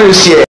cruise.